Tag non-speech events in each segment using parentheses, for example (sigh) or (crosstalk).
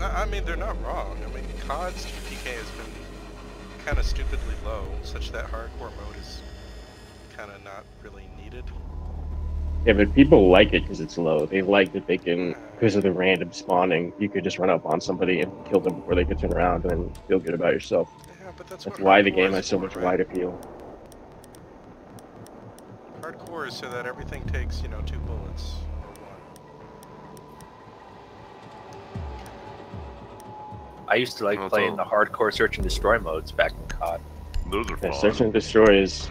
I I mean, they're not wrong. I mean, COD's GPK has been kind of stupidly low, such that hardcore mode is kind of not really needed. Yeah, but people like it because it's low. They like that they can, uh, because of the random spawning, you could just run up on somebody and kill them before they could turn around and feel good about yourself. Yeah, but that's, That's why the game has so much right? wide appeal. Hardcore is so that everything takes, you know, two bullets I used to like That's playing all. the hardcore search and destroy modes back in COD. Those are Yeah, fun. Search and Destroy is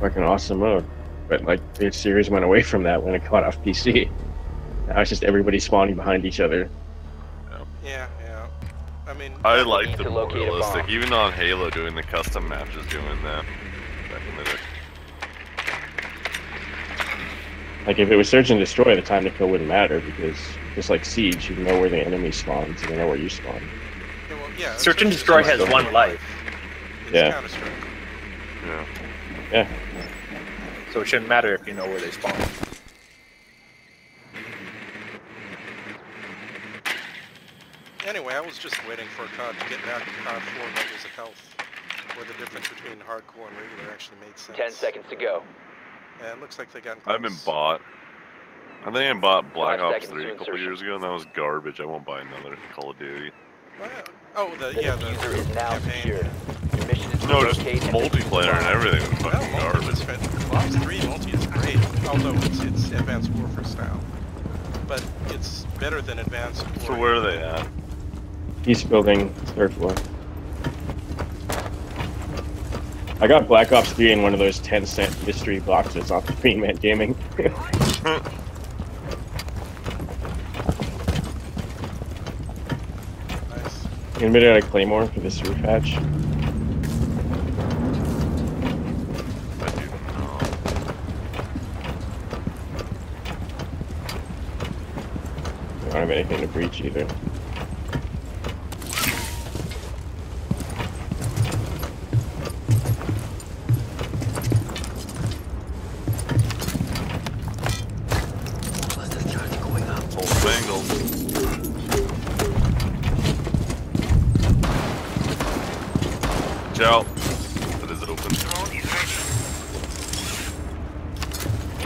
fucking awesome mode. But like the series went away from that when it caught off PC. Now it's just everybody spawning behind each other. Yeah, yeah. I mean, I need like the to more realistic. bomb. Even on Halo, doing the custom matches, doing that back in the day. Like if it was Search and Destroy, the time to kill wouldn't matter because just like Siege, you know where the enemy spawns and you know where you spawn. Yeah, Search and destroy has one life, It's Yeah. Counter-Strike. Yeah. Yeah. so it shouldn't matter if you know where they spawn. Anyway, I was just waiting for COD to get back to COD 4 levels of health, where the difference between hardcore and regular actually made sense. Ten seconds to go. And it looks like they got I've been bought. I think I bought Black Five Ops 3 a couple years ago, and that was garbage. I won't buy another Call of Duty. Well, Oh, the, The yeah, the diffuser is now campaign. secured. Your mission is No, just locate multiplayer and everything was Well, fucking multi garbage. Ops 3 multi is great, although it's, it's advanced warfare style. But it's better than advanced Warfare. So where are they at? East building, third floor. I got Black Ops 3 in one of those 10 cent mystery boxes off of Green Man Gaming. (laughs) (laughs) Nice. Anybody got a Claymore for this roof hatch? I. Don't have anything to breach either.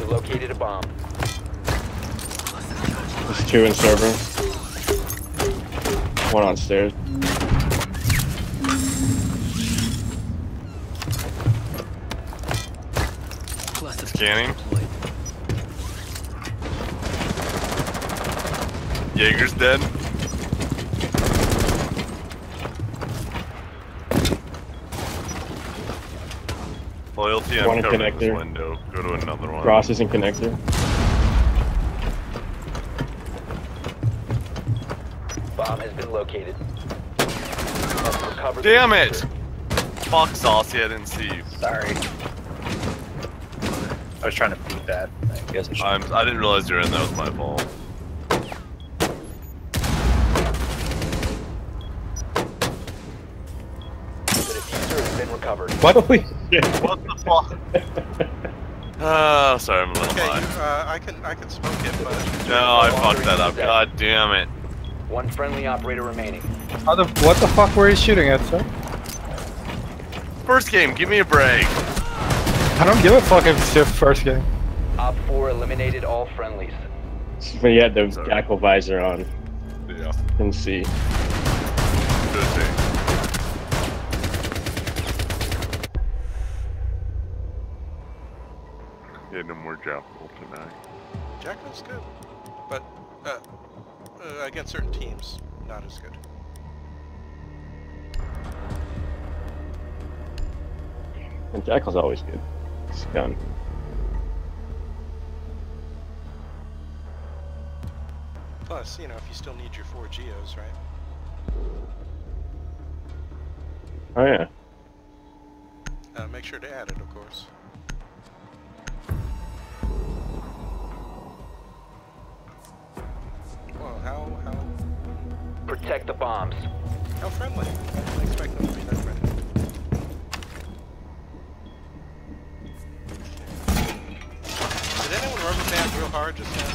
You located a bomb. There's two in server. One on stairs. Scanning. Jaeger's dead. Loyalty, I'm One covering this connector. window. Go to another one. Cross isn't connector. Bomb has been located. Must recover the Damn it! Fuck Saucy, I didn't see you. Sorry. I was trying to beat that. I guess I should. I'm, I didn't realize you were in. That was my fault. Diffuser has been recovered. What the fuck? Oh, (laughs) sorry, I'm a little Okay, you, uh, I can I can smoke it, but No, I fucked that up. God damn it. One friendly operator remaining. How the, what the fuck were you shooting at, sir? First game, give me a break. I don't give a fuck if it's your first game. Op 4 eliminated all friendlies. When you had the Sorry. Jackal visor on, Yeah, can see. good thing. Yeah, no more Jackal tonight. Jackal's good. But uh, uh, against certain teams, not as good. And Jackal's always good. It's a gun. Plus, you know, if you still need your four geos, right? Oh yeah. Uh, make sure to add it, of course. How how Protect the bombs. how friendly? I didn't expect them to be that friendly. Did anyone rubber band real hard just now?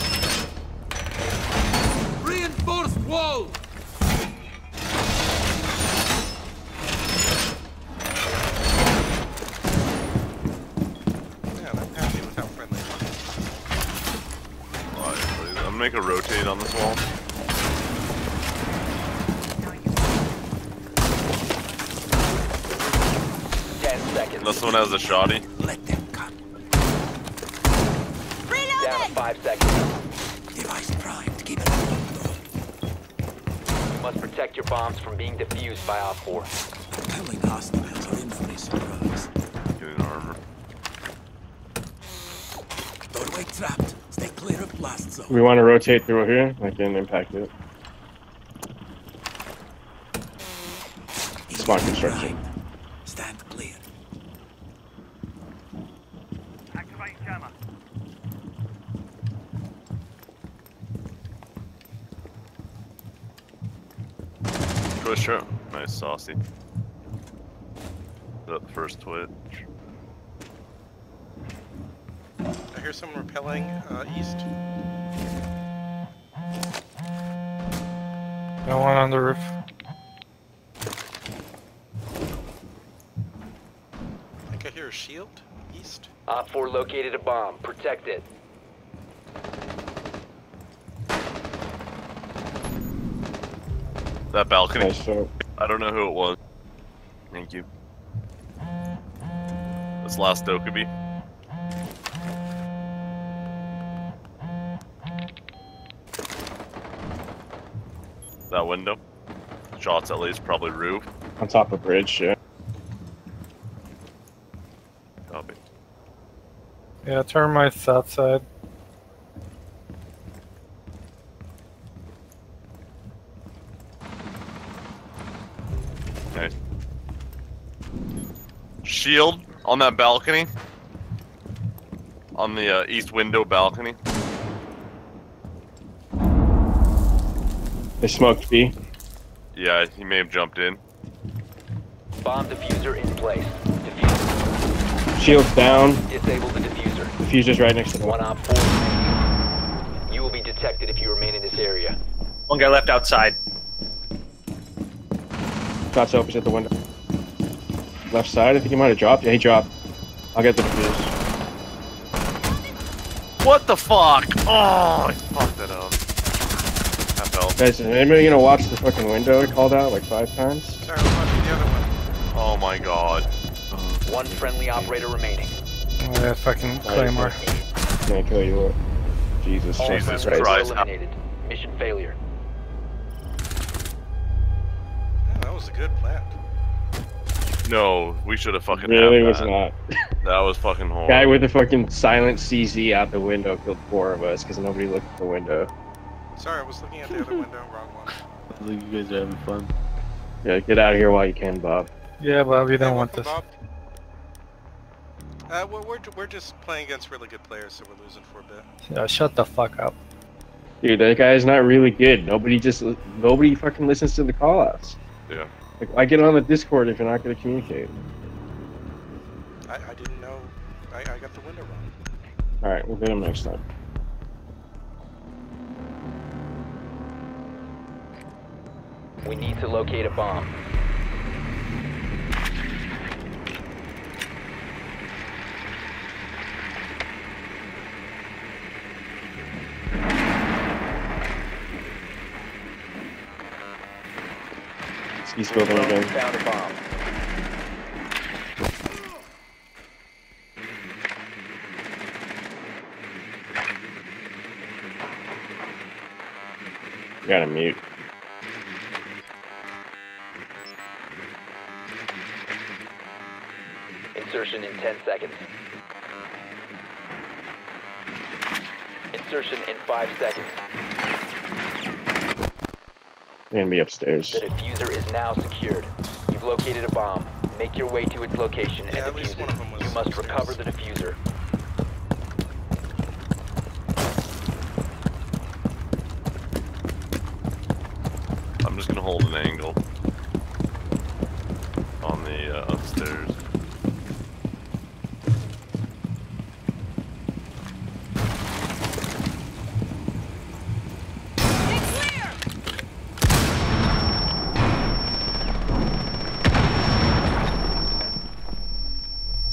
Reinforced wall! make a rotate on this wall? Ten seconds. Unless someone has a shoddy. Let them come. Down to five seconds. Device primed. Keep it on. You must protect your bombs from being defused by Op 4. Compelling hostiles are in for a surprise. Getting armor. Doorway trapped. Stay clear of blast zone. We want to rotate through here. I can impact it. Smart Engine construction. primed. Stand clear. Twister. Nice saucy. The first twitch. I hear someone repelling uh, east. No one on the roof. I think I hear a shield east. Op 4 located a bomb. Protect it. That balcony. Nice shot. I don't know who it was. Thank you. This last Dokkaebi. That window. Shots at least, probably roof. On top of bridge, yeah. Copy. Yeah, turn my south Shield on that balcony. On the uh, east window balcony. They smoked B. Yeah, he may have jumped in. Bomb diffuser in place. Defuse. Shield's down. Disable the diffuser. Diffuser's right next to the One one. Op 4. You will be detected if you remain in this area. One guy left outside. Shots opposite the window. Left side, I think he might have dropped. Yeah, he dropped. I'll get the diffuse. What the fuck? Oh, I fucked that up. Guys, is anybody gonna watch the fucking window I called out like five times? Sorry, I was watching the other one. Oh my god. One friendly operator remaining. Oh, yeah, fucking Claymore. Can't kill you. Jesus, All Jesus friendlies Christ. eliminated. Mission failure. Was a good plant. No, we should have fucking Really was that. not. (laughs) That was fucking horrible. Guy with the fucking silent CZ out the window killed four of us because nobody looked at the window. Sorry, I was looking at the other window. Wrong one. (laughs) Look, you guys are having fun. Yeah, get out of here while you can, Bob. Yeah, Bob, you don't Yeah, want this. Bob. Uh, we're, we're, we're just playing against really good players, so we're losing for a bit. Yeah, shut the fuck up. Dude, that guy's not really good. Nobody just nobody fucking listens to the callouts. Yeah. Like, I get on the Discord if you're not gonna communicate. I, I didn't know. I, I got the window wrong. All right, we'll get him next time. We need to locate a bomb. Found a bomb. Got him mute. Insertion in 10 seconds. Insertion in 5 seconds. They're be upstairs. The diffuser is now secured. You've located a bomb. Make your way to its location Yeah, at and least defuse one it. of them was You must upstairs. recover the diffuser. I'm just gonna hold an angle on the uh, upstairs.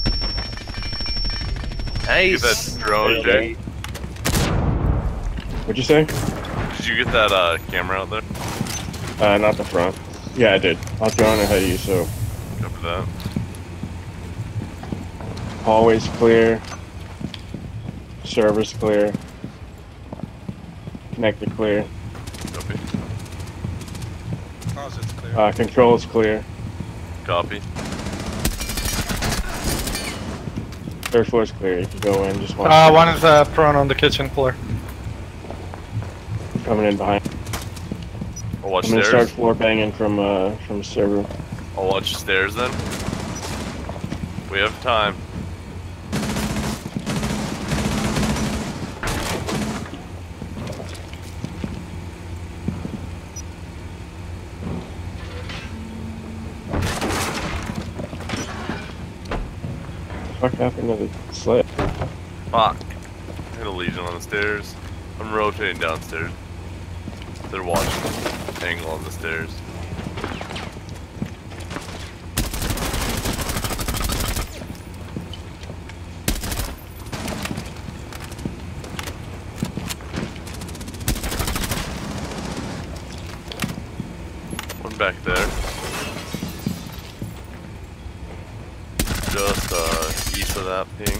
Get Nice. that drone, Jay. What'd you say? Did you get that uh, camera out there? Uh, not the front. Yeah, I did. I'll drone ahead of you, so Copy that. hallway's clear. Server's clear. Connector clear. Copy. Closet's clear. Uh, control's clear. Copy. Third floor's clear. You can go in. Just one. Uh, one is uh, prone on the kitchen floor. coming in behind. I'll watch I'm gonna stairs. start floor banging from uh from server. I'll watch stairs then. We have time. What happened to the sled? Fuck. Hit a Lesion on the stairs. I'm rotating downstairs. They're watching. Angle on the stairs. One back there. Just that ping.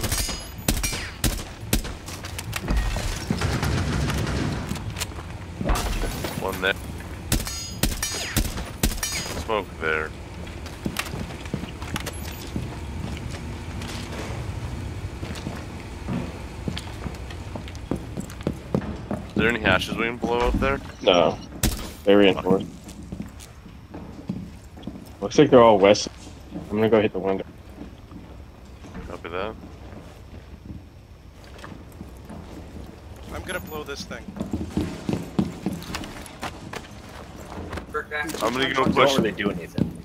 One there. Smoke there. Is there any hashes we can blow up there? No. They reinforced. Looks like they're all west. I'm gonna go hit the window. Copy that. I'm gonna blow this thing. I'm gonna go Don't push. really do anything.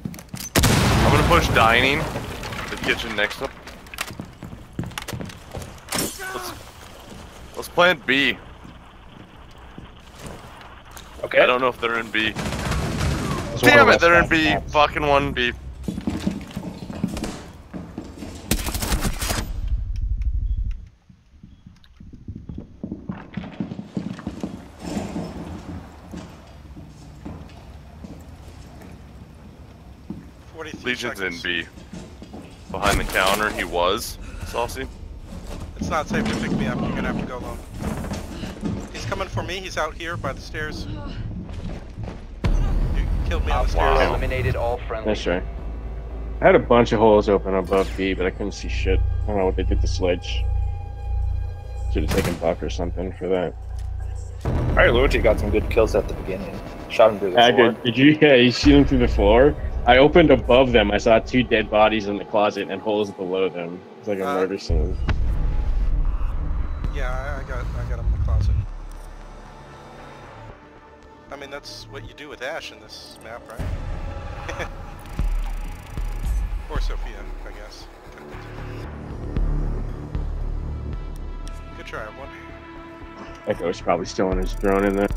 I'm gonna push dining. The kitchen next up. Let's, let's plant B. Okay. I don't know if they're in B. Damn it, they're in. B. Fucking one B. Forty-three Lesion's in seconds. B. Behind the counter, he was. Saucy. It's not safe to pick me up. You're gonna have to go alone. He's coming for me. He's out here by the stairs. You killed me on the Op four stairs. eliminated all friendlies. That's right. I had a bunch of holes open above B, but I couldn't see shit. I don't know what they did to sledge. Should have taken buck or something for that. Alright, Luigi got some good kills at the beginning. Shot him through the I floor. did. Did you? Yeah, you see them through the floor. I opened above them. I saw two dead bodies in the closet and holes below them. It's like a Uh, murder scene. Yeah, I, I got I got them in the closet. I mean, that's what you do with Ash in this map, right? (laughs) or Zofia, I guess. Good try, everyone. Echo's probably still on his drone in there.